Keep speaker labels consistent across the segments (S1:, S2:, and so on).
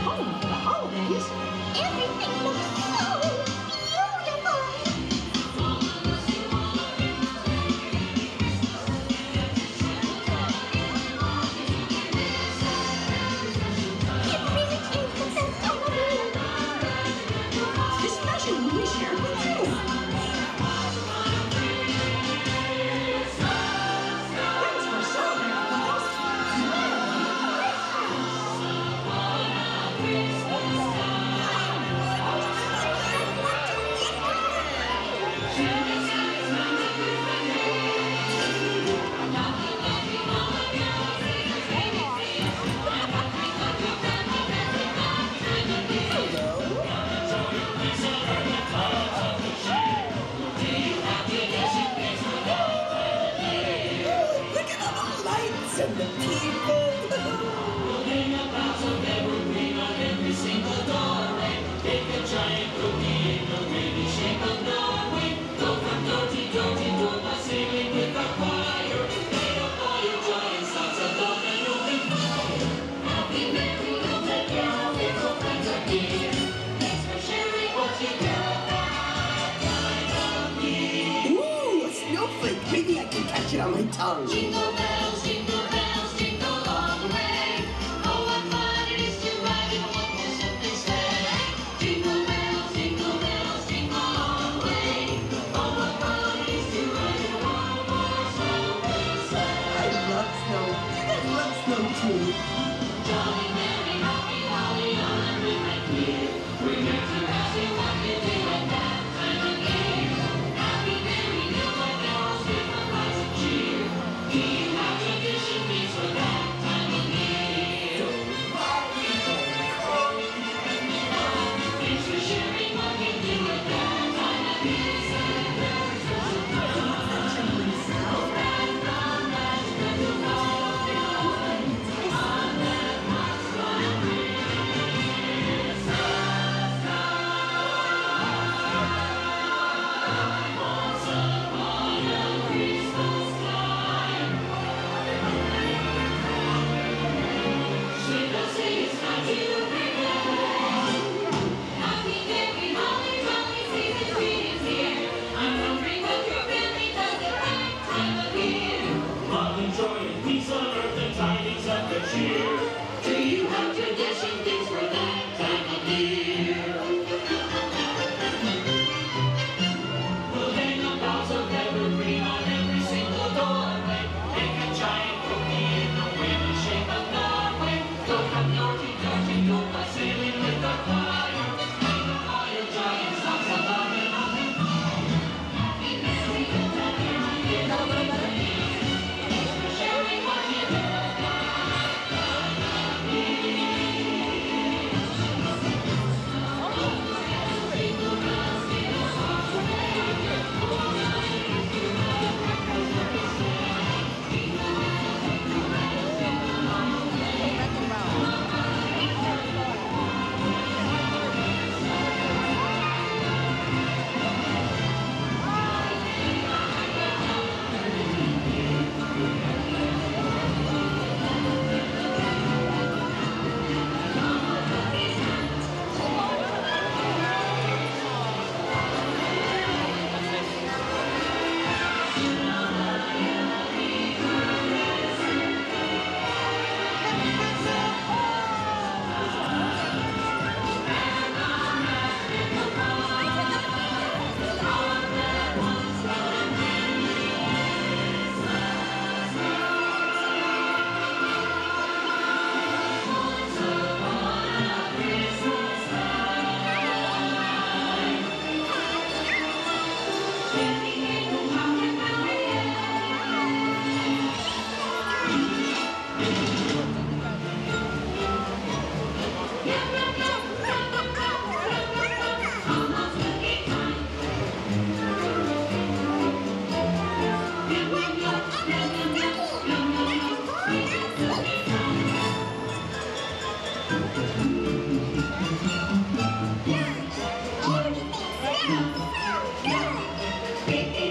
S1: home for the holidays.
S2: キ。
S1: Santa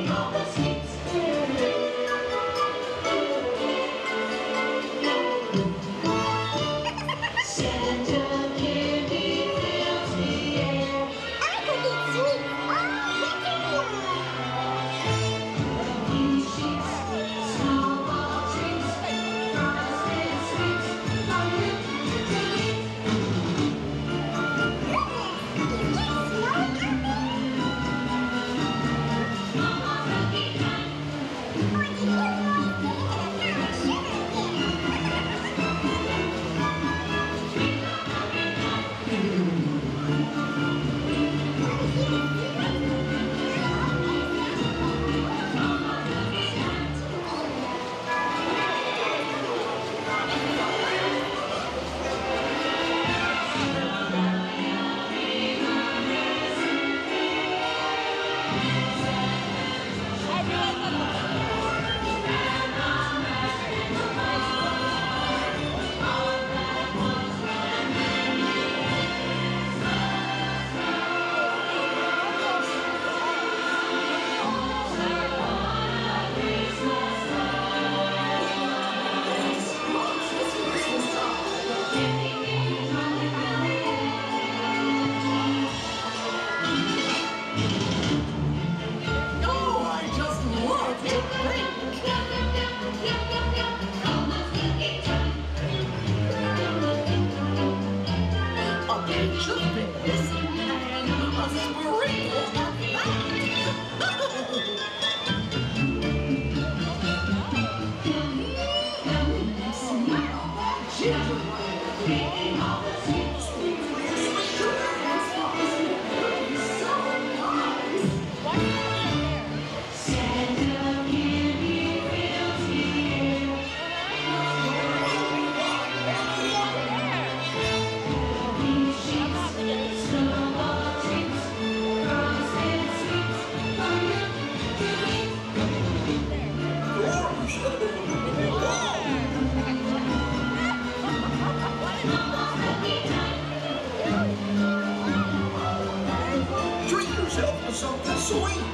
S1: something
S3: sweet.